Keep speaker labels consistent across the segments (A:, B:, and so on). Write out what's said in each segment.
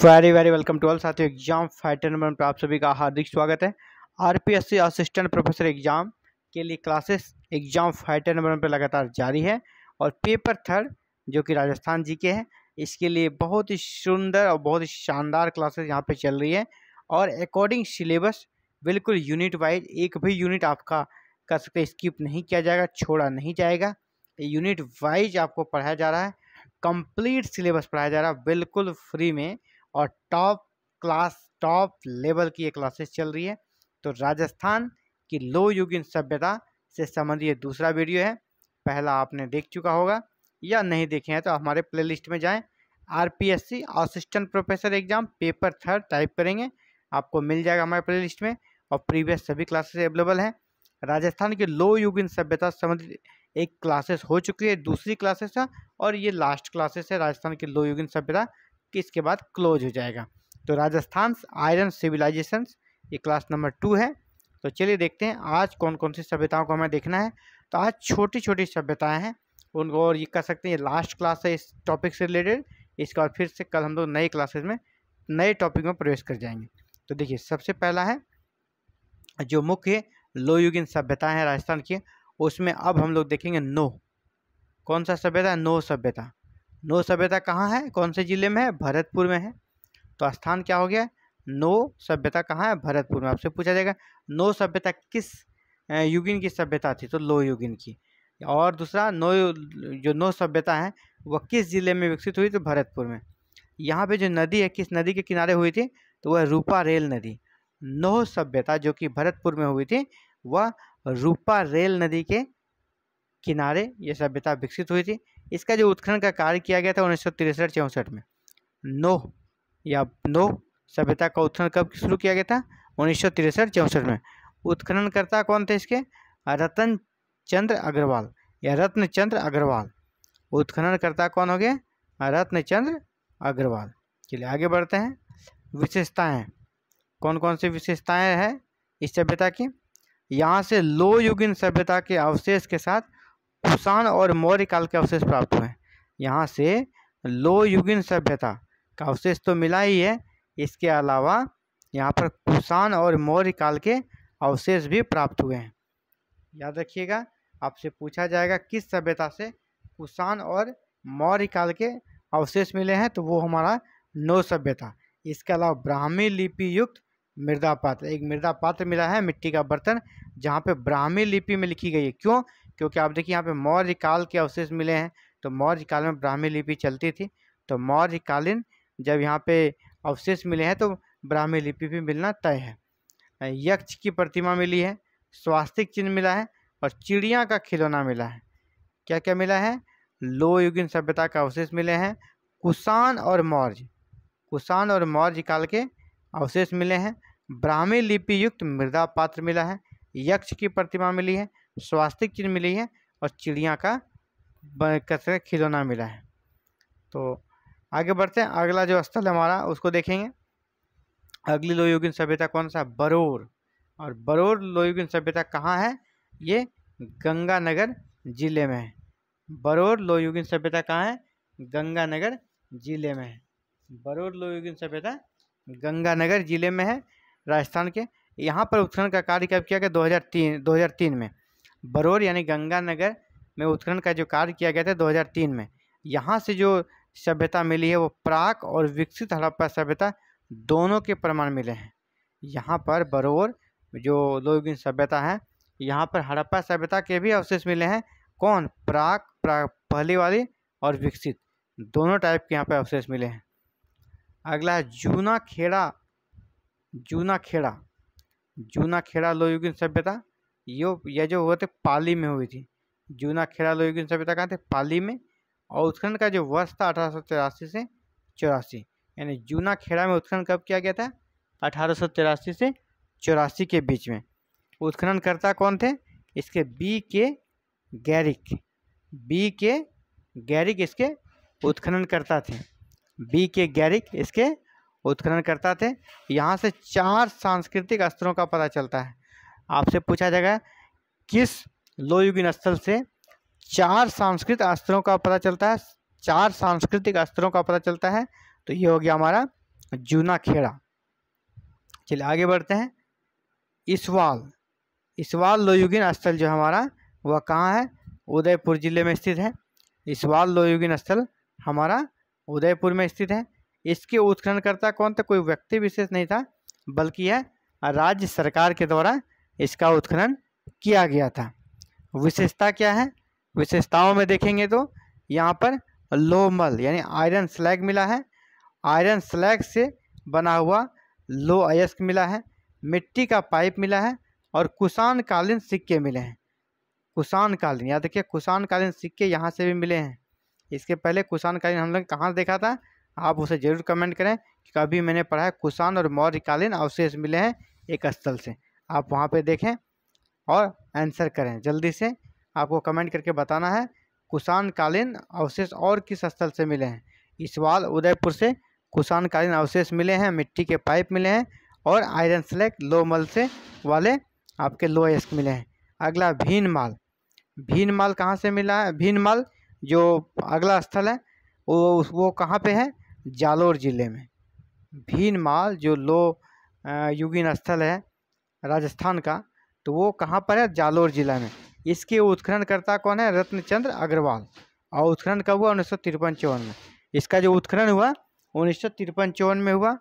A: Very very welcome to all साथियों exam fighter number पर आप सभी का हार्दिक स्वागत है। आरपीएससी असिस्टेंट प्रोफेसर एग्ज़ाम के लिए क्लासेस एग्ज़ाम फाइटर नंबर पर लगातार जारी है और पेपर थर्ड जो कि राजस्थान जी के हैं, इसके लिए बहुत ही सुंदर और बहुत ही शानदार क्लासेस यहाँ पे चल रही है और अकॉर्डिंग सिलेबस बिल्कुल यूनिट वाइज एक भी यूनिट आपका कर सकते स्किप नहीं किया जाएगा, छोड़ा नहीं जाएगा। यूनिट वाइज आपको पढ़ाया जा रहा है कंप्लीट सिलेबस पढ़ाया जा रहा है, बिल्कुल फ्री में। और टॉप क्लास, टॉप लेवल की ये क्लासेस चल रही है। तो राजस्थान की लो युगिन सभ्यता से संबंधित दूसरा वीडियो है। पहला आपने देख चुका होगा या नहीं देखे हैं तो हमारे प्लेलिस्ट में जाएँ। RPSC assistant professor exam, paper third type करेंगे। आपको मिल जाएगा हमारे प्लेलिस्ट में और प्रीवियस सभी क्लासेस अवेलेबल हैं। राजस्थान की लो युगिन सभ्यता संबंधित एक क्लासेस हो चुकी है, दूसरी क्लासेस है और ये लास्ट क्लासेस है राजस्थान की लो युगिन सभ्यता। कि इसके बाद क्लोज हो जाएगा। तो राजस्थान आयरन सिविलाइजेशन ये क्लास नंबर टू है। तो चलिए देखते हैं, आज कौन कौन सी सभ्यताओं को हमें देखना है। तो आज छोटी छोटी सभ्यताएँ हैं, उनको और ये कह सकते हैं। ये लास्ट क्लास है इस टॉपिक से रिलेटेड इसके बाद फिर से कल हम लोग नए क्लासेस में नए टॉपिक में प्रवेश कर जाएँगे। तो देखिए, सबसे पहला है, जो मुख्य लोयुगिन सभ्यता है राजस्थान की, उसमें अब हम लोग देखेंगे नो। कौन सा सभ्यता नो सभ्यता। नो सभ्यता कहाँ है? कौन से ज़िले में है? भरतपुर में है। तो स्थान क्या हो गया? नो सभ्यता कहाँ है? भरतपुर में। आपसे पूछा जाएगा, नो सभ्यता किस युगिन की सभ्यता थी? तो लो युगिन की। और दूसरा, नो, जो नो सभ्यता है, वह किस ज़िले में विकसित हुई? तो भरतपुर में। यहाँ पे जो नदी है, किस नदी के किनारे हुई थी? तो वह रूपा रेल नदी। नो सभ्यता जो कि भरतपुर में हुई थी, वह रूपा रेल नदी के किनारे ये सभ्यता विकसित हुई थी। इसका जो उत्खनन का कार्य किया गया था उन्नीस सौ तिरसठ चौंसठ में। नोह या नो सभ्यता का उत्खनन कब शुरू किया गया था? उन्नीस सौ तिरसठ चौंसठ में। उत्खननकर्ता कौन थे इसके? रतन चंद्र अग्रवाल, या रत्न चंद्र अग्रवाल। उत्खननकर्ता कौन हो गए? रत्न चंद्र अग्रवाल। चलिए आगे बढ़ते हैं। विशेषताएँ। कौन कौन सी विशेषताएँ हैं इस सभ्यता की? यहाँ से लो युगिन सभ्यता के अवशेष के साथ कुषाण और मौर्य काल के अवशेष प्राप्त हुए। यहाँ से लो युगिन सभ्यता का अवशेष तो मिला ही है। इसके अलावा यहाँ पर कुषाण और मौर्य काल के अवशेष भी प्राप्त हुए हैं। याद रखिएगा, आपसे पूछा जाएगा किस सभ्यता से कुषाण और मौर्य काल के अवशेष मिले हैं तो वो हमारा नो सभ्यता। इसके अलावा ब्राह्मी लिपि युक्त मृदा पात्र, एक मृदा पात्र मिला है मिट्टी का बर्तन, जहाँ पे ब्राह्मी लिपि में लिखी गई है। क्यों? क्योंकि आप देखिए यहाँ पे मौर्य काल के अवशेष मिले हैं तो मौर्य काल में ब्राह्मी लिपि चलती थी तो मौर्यकालीन जब यहाँ पे अवशेष मिले हैं तो ब्राह्मी लिपि भी मिलना तय है। यक्ष की प्रतिमा मिली है, स्वास्तिक चिन्ह मिला है और चिड़िया का खिलौना मिला है। क्या क्या मिला है? लो युगिन सभ्यता का अवशेष मिले हैं, कुषाण और मौर्य। कुषाण और मौर्य काल के अवशेष मिले हैं, ब्राह्मी लिपि युक्त मृदा पात्र मिला है, यक्ष की प्रतिमा मिली है स्वास्तिक चिन्ह मिली है और चिड़िया का कसर खिलौना मिला है। तो आगे बढ़ते हैं। अगला जो स्थल है हमारा, उसको देखेंगे। अगली लोयुगिन सभ्यता कौन सा? बरोर। और बरोर लोयुगिन सभ्यता कहाँ है? ये गंगानगर ज़िले में है। बरोर लोयुगिन सभ्यता कहाँ है? गंगानगर ज़िले में है। बरोर लोयुगिन सभ्यता गंगानगर ज़िले में है, राजस्थान के। यहाँ पर उत्खनन का कार्य कब किया गया? 2003 2003 में। बरौर यानी गंगानगर में उत्खनन का जो कार्य किया गया था 2003 में। यहाँ से जो सभ्यता मिली है, वो प्राक और विकसित हड़प्पा सभ्यता दोनों के प्रमाण मिले हैं। यहाँ पर बरौर जो लोगिन सभ्यता है, यहाँ पर हड़प्पा सभ्यता के भी अवशेष मिले हैं। कौन? प्राक प्राक पहली वाली और विकसित। दोनों टाइप के यहाँ पर अवशेष मिले हैं। अगला है जूना खेड़ा जूना खेड़ा जूना खेड़ा लोयुगिन सभ्यता यो यह जो हुए थे पाली में हुई थी। जूना खेड़ा लोयुगिन सभ्यता कहाँ थे? पाली में। और उत्खनन का जो वर्ष था अठारह से चौरासी। यानी जूना खेड़ा में उत्खनन कब किया गया था? अठारह सौ तिरासी से चौरासी के बीच में। उत्खननकर्ता कौन थे? इसके बी के गैरिक। बी के गैरिक इसके उत्खननकर्ता थे। बी के गैरिक इसके उत्खननकर्ता थे। यहाँ से चार सांस्कृतिक स्तरों का पता चलता है। आपसे पूछा जाएगा, किस लोयुगिन स्थल से चार सांस्कृतिक स्तरों का पता चलता है? चार सांस्कृतिक स्तरों का पता चलता है तो ये हो गया हमारा जूना खेड़ा। चलिए आगे बढ़ते हैं। इसवाल। इसवाल लोयुगिन स्थल जो हमारा, वह कहाँ है? उदयपुर ज़िले में स्थित है। इसवाल लोयुगिन स्थल हमारा उदयपुर में स्थित है। इसके उत्खननकर्ता कौन था? कोई व्यक्ति विशेष नहीं था, बल्कि यह राज्य सरकार के द्वारा इसका उत्खनन किया गया था। विशेषता क्या है? विशेषताओं में देखेंगे तो यहाँ पर लोमल यानी आयरन स्लैग मिला है। आयरन स्लैग से बना हुआ लो अयस्क मिला है। मिट्टी का पाइप मिला है और कुषाण कालीन सिक्के मिले हैं। कुषाण कालीन याद देखिए कुषाण कालीन सिक्के यहाँ से भी मिले हैं। इसके पहले कुषाण कालीन हम लोग कहाँ देखा था? आप उसे ज़रूर कमेंट करें कि कभी मैंने पढ़ा है कुषाण और मौर्यकालीन अवशेष मिले हैं एक स्थल से। आप वहाँ पे देखें और आंसर करें। जल्दी से आपको कमेंट करके बताना है कुषाण कालीन अवशेष और किस स्थल से मिले हैं? इसवाल उदयपुर से कुषाण कालीन अवशेष मिले हैं, मिट्टी के पाइप मिले हैं और आयरन स्लैग लो मल से वाले आपके लो एस्क मिले हैं। अगला, भीन माल। भीन माल कहाँ से मिला है? भीन माल जो अगला स्थल है, वो वो कहाँ पे है? जालोर ज़िले में। भीन माल जो लो युगीन स्थल है राजस्थान का तो वो कहाँ पर है? जालोर ज़िला में। इसके उत्खननकर्ता कौन है? रत्नचंद्र अग्रवाल। और उत्खनन कब हुआ? उन्नीस सौ में। इसका जो उत्खनन हुआ, उन्नीस सौ में हुआ।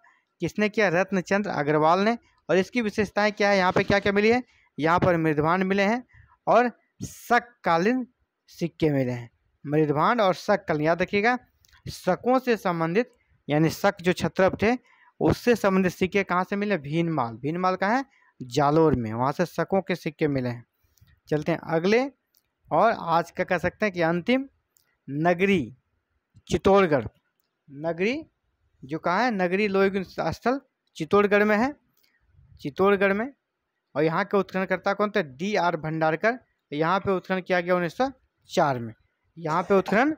A: किसने किया? रत्नचंद्र अग्रवाल ने। और इसकी विशेषताएँ क्या है? यहाँ पे क्या क्या मिली है? यहाँ पर मृदभांड मिले हैं और शककालीन सिक्के मिले हैं। मृदभांड और शककालीन याद रखिएगा शकों से संबंधित, यानी शक जो छत्रप थे, उससे संबंधित सिक्के कहाँ से मिले? भीनमाल। भीनमाल कहाँ है? जालोर में, वहाँ से शकों के सिक्के मिले हैं। चलते हैं अगले और आज का कह सकते हैं कि अंतिम नगरी चित्तौड़गढ़। नगरी जो कहाँ है? नगरी लोही स्थल चित्तौड़गढ़ में है। चित्तौड़गढ़ में और यहाँ के उत्खननकर्ता कौन थे? D R Bhandarkar. यहाँ पे उत्खनन किया गया उन्नीस सौ चार में। यहाँ पे उत्खनन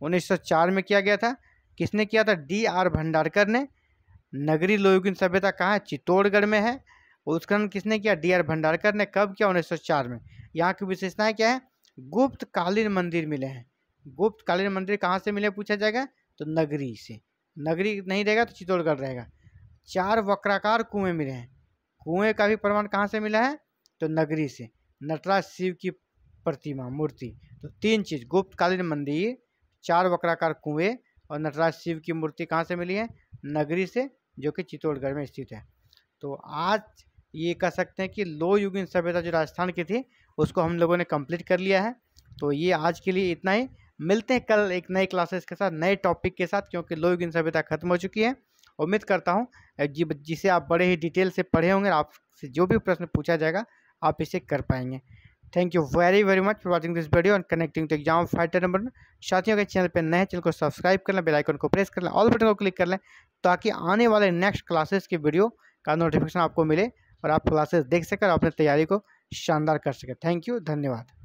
A: उन्नीस सौ चार में किया गया था। किसने किया था? डी आर भंडारकर ने। नगरी लोयुगिन सभ्यता कहाँ है? चित्तौड़गढ़ में है। उत्खनन किसने किया? डी आर भंडारकर ने। कब किया? उन्नीस सौ चार में। यहाँ की विशेषताएँ क्या है? गुप्त कालीन मंदिर मिले हैं। गुप्त कालीन मंदिर कहाँ से मिले पूछा जाएगा। तो नगरी से। नगरी नहीं रहेगा तो चित्तौड़गढ़ रहेगा। चार वक्राकार कुएँ मिले हैं। कुएँ का भी प्रमाण कहाँ से मिला है? तो नगरी से। नटराज शिव की प्रतिमा, मूर्ति। तो तीन चीज़। गुप्तकालीन मंदिर, चार वक्राकार कुएँ और नटराज शिव की मूर्ति कहाँ से मिली है? नगरी से, जो कि चित्तौड़गढ़ में स्थित है। तो आज ये कह सकते हैं कि लो युगीन सभ्यता जो राजस्थान की थी, उसको हम लोगों ने कंप्लीट कर लिया है। तो ये आज के लिए इतना ही। मिलते हैं कल एक नए क्लासेस के साथ, नए टॉपिक के साथ, क्योंकि लो युगीन सभ्यता खत्म हो चुकी है। उम्मीद करता हूँ जिसे आप बड़े ही डिटेल से पढ़े होंगे आपसे जो भी प्रश्न पूछा जाएगा, आप इसे कर पाएँगे। Thank you very very much for watching this video and connecting to exam fighter number साथियों के चैनल पर नए चैनल को सब्सक्राइब कर लें बेल आइकन को प्रेस कर लें ऑल बटन को क्लिक कर लें, ताकि आने वाले नेक्स्ट क्लासेस की वीडियो का नोटिफिकेशन आपको मिले। और आप क्लासेस देख सकें और अपनी तैयारी को शानदार कर सकें। थैंक यू, धन्यवाद।